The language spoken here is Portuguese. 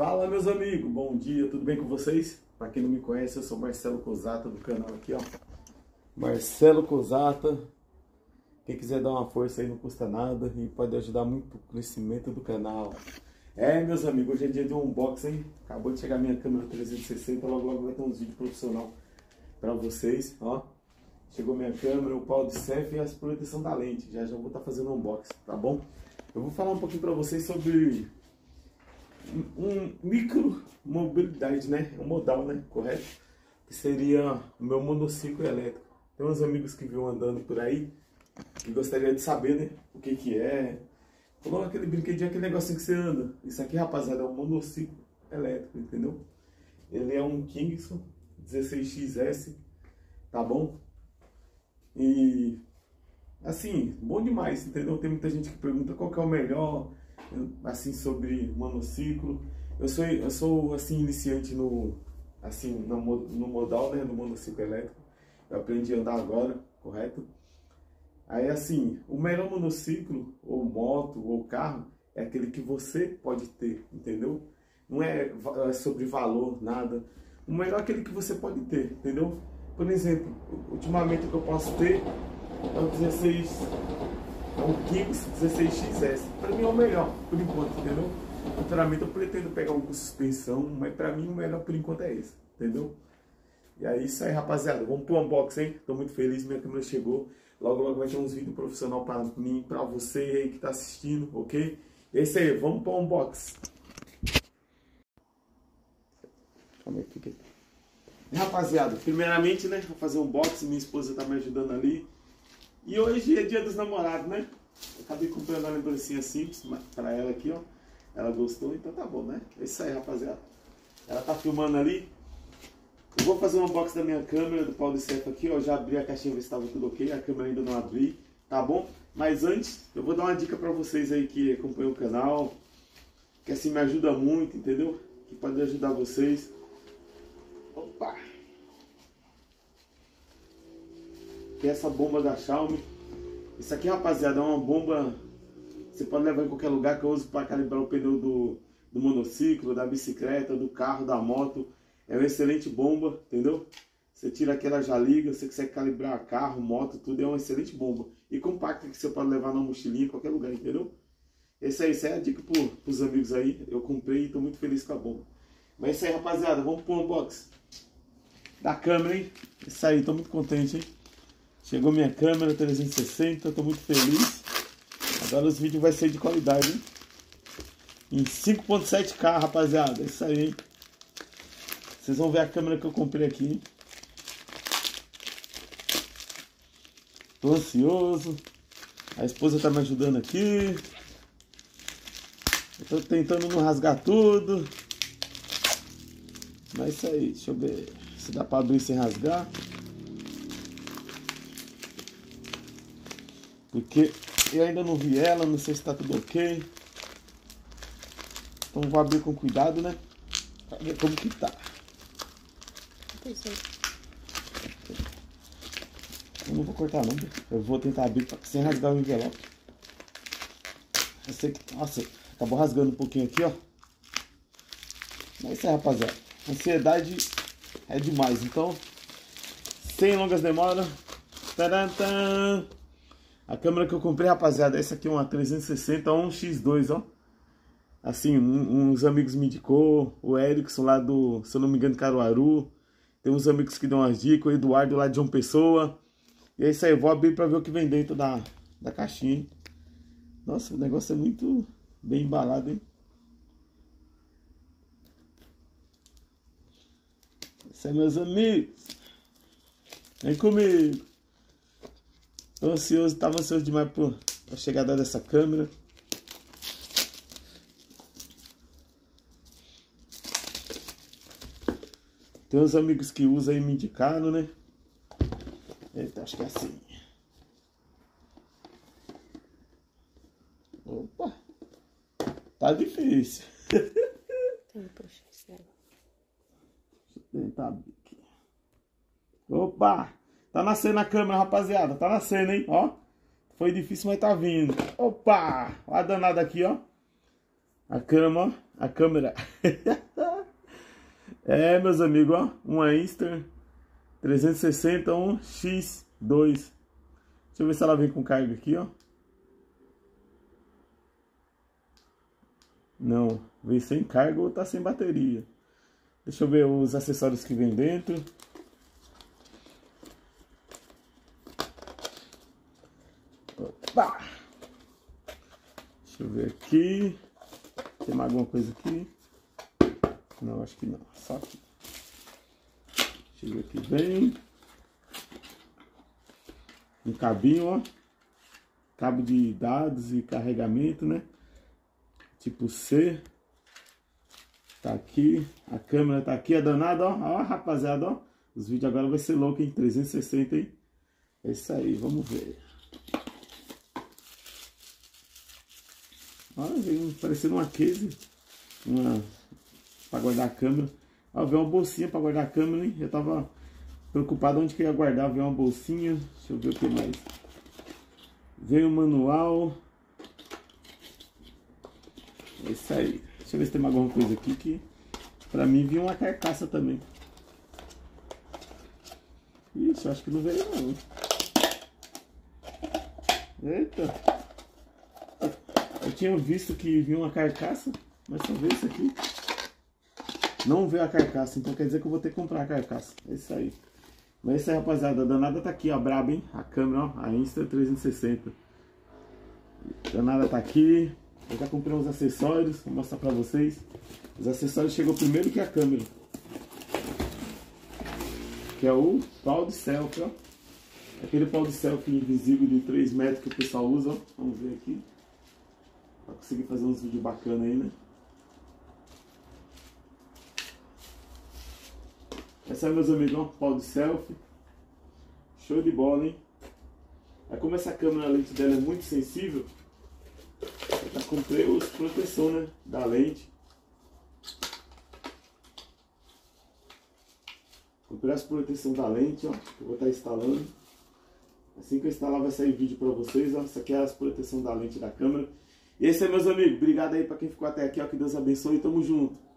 Fala meus amigos, bom dia, tudo bem com vocês? Para quem não me conhece, eu sou Marcelo Cosata do canal aqui, ó. Marcelo Cosata. Quem quiser dar uma força aí não custa nada e pode ajudar muito o crescimento do canal. É, meus amigos, hoje é dia de unboxing. Acabou de chegar minha câmera 360, logo logo vai ter uns vídeos profissional para vocês, ó. Chegou minha câmera, o pau de selfie e a proteção da lente. Já já vou estar tá fazendo um unboxing, tá bom? Eu vou falar um pouquinho para vocês sobre um micro mobilidade, né? Um modal, né? Correto? Que seria o meu monociclo elétrico. Tem uns amigos que viram andando por aí e gostaria de saber, né? O que que é. Falou aquele brinquedinho, aquele negocinho que você anda. Isso aqui, rapaziada, é um monociclo elétrico, entendeu? Ele é um Kingston 16XS, tá bom? E assim, bom demais, entendeu? Tem muita gente que pergunta qual que é o melhor, assim, sobre monociclo. Eu sou, eu sou assim, iniciante no, assim, no, no modal, né, no monociclo elétrico. Eu aprendi a andar agora, correto? Aí, assim, o melhor monociclo, ou moto, ou carro, é aquele que você pode ter, entendeu? Não é, é sobre valor, nada. O melhor é aquele que você pode ter, entendeu? Por exemplo, ultimamente o que eu posso ter é o 16, é um Kicks 16XS. Para mim é o melhor, por enquanto, entendeu? Futuramente eu pretendo pegar um com suspensão, mas para mim o melhor por enquanto é esse, entendeu? E é isso aí, rapaziada. Vamos pro unboxing, hein? Tô muito feliz, minha câmera chegou. Logo, logo vai ter uns vídeos profissional para mim, para você aí que tá assistindo, ok? É isso aí, vamos pro unboxing. Calma aí, fica aí. Rapaziada, primeiramente, né, vou fazer um unboxing, minha esposa tá me ajudando ali. E hoje é dia dos namorados, né? Acabei comprando uma lembrancinha simples pra ela aqui, ó. Ela gostou, então tá bom, né? É isso aí, rapaziada. Ela tá filmando ali. Eu vou fazer um unboxing da minha câmera, do pau de certo aqui, ó. Já abri a caixinha, ver se tava tudo ok. A câmera ainda não abri, tá bom? Mas antes, eu vou dar uma dica pra vocês aí que acompanham o canal. Que assim me ajuda muito, entendeu? Que pode ajudar vocês. Opa! Que é essa bomba da Xiaomi. Isso aqui, rapaziada, é uma bomba... Você pode levar em qualquer lugar que eu uso para calibrar o pneu do, do monociclo, da bicicleta, do carro, da moto. É uma excelente bomba, entendeu? Você tira aquela já liga, você consegue calibrar carro, moto, tudo. É uma excelente bomba. E compacta que você pode levar na mochilinha em qualquer lugar, entendeu? Esse aí, essa é a dica para os amigos aí. Eu comprei e estou muito feliz com a bomba. Mas é isso aí, rapaziada. Vamos pro unboxing da câmera, hein? Isso aí, tô muito contente, hein? Chegou minha câmera 360, tô muito feliz. Agora os vídeos vai ser de qualidade, hein? Em 5.7K, rapaziada. Isso aí, hein? Vocês vão ver a câmera que eu comprei aqui, hein? Tô ansioso. A esposa tá me ajudando aqui. Eu tô tentando não rasgar tudo. Mas é isso aí, deixa eu ver se dá para abrir sem rasgar. Porque eu ainda não vi ela, não sei se está tudo ok. Então vou abrir com cuidado, né? Pra ver como que tá. Eu não vou cortar não, eu vou tentar abrir sem rasgar o envelope. Eu sei que, nossa, acabou rasgando um pouquinho aqui, ó. Mas é isso aí, rapaziada. Ansiedade é demais. Então, sem longas demoras. Tarantam. A câmera que eu comprei, rapaziada, essa aqui é uma 360 1x2, ó. Assim, um, uns amigos me indicou, o Erickson lá do, se eu não me engano, Caruaru. Tem uns amigos que dão umas dicas, o Eduardo lá de João Pessoa. E é isso aí, vou abrir pra ver o que vem dentro da, da caixinha, hein? Nossa, o negócio é muito bem embalado, hein? Isso é meus amigos. Vem comigo. Tô ansioso, tava ansioso demais por a chegada dessa câmera. Tem uns amigos que usam e me indicaram, né? Eita, acho que é assim. Opa! Tá difícil. Puxa, sério tentar abrir aqui. Opa! Tá nascendo a câmera, rapaziada. Tá nascendo, hein? Ó. Foi difícil, mas tá vindo. Opa! Olha a danada aqui, ó. A ó. A câmera. é, meus amigos, ó. Uma Insta 360 um X2. Deixa eu ver se ela vem com carga aqui, ó. Não, vem sem carga ou tá sem bateria. Deixa eu ver os acessórios que vem dentro. Opa! Deixa eu ver aqui. Tem mais alguma coisa aqui? Não, acho que não. Só aqui. Deixa eu ver aqui bem. Um cabinho, ó. Cabo de dados e carregamento, né? Tipo C. Tá aqui. A câmera tá aqui. É danada, ó. Ó, rapaziada, ó. Os vídeos agora vai ser louco, hein? 360, hein? É isso aí, vamos ver. Olha, veio parecendo uma case. Uma. Pra guardar a câmera. Ó, veio uma bolsinha pra guardar a câmera, hein? Eu tava preocupado onde que ia guardar. Veio uma bolsinha. Deixa eu ver o que mais. Veio o manual. É isso aí. Deixa eu ver se tem mais alguma coisa aqui que pra mim vinha uma carcaça também. Ixi, acho que não veio não. Eita. Tinha visto que vinha uma carcaça, mas só veio isso aqui. Não veio a carcaça, então quer dizer que eu vou ter que comprar a carcaça. É isso aí. Mas é isso aí, rapaziada. A danada tá aqui, ó, braba, hein? A câmera, ó, a Insta 360. A danada tá aqui. Eu já comprei uns acessórios, vou mostrar pra vocês. Os acessórios chegou primeiro que a câmera. Que é o pau de selfie, ó. Aquele pau de selfie invisível de 3 metros que o pessoal usa, ó. Vamos ver aqui. Conseguir fazer uns vídeos bacanas aí, né? Essa é, meus amigos, ó, pau de selfie. Show de bola, hein? Aí como essa câmera, a lente dela é muito sensível, eu já comprei os proteção, né? Da lente. Comprei as proteção da lente, ó. Que eu vou estar instalando. Assim que eu instalar vai sair vídeo para vocês, ó. Isso aqui é as proteção da lente da câmera. E é meus amigos. Obrigado aí para quem ficou até aqui, ó. Que Deus abençoe tamo junto.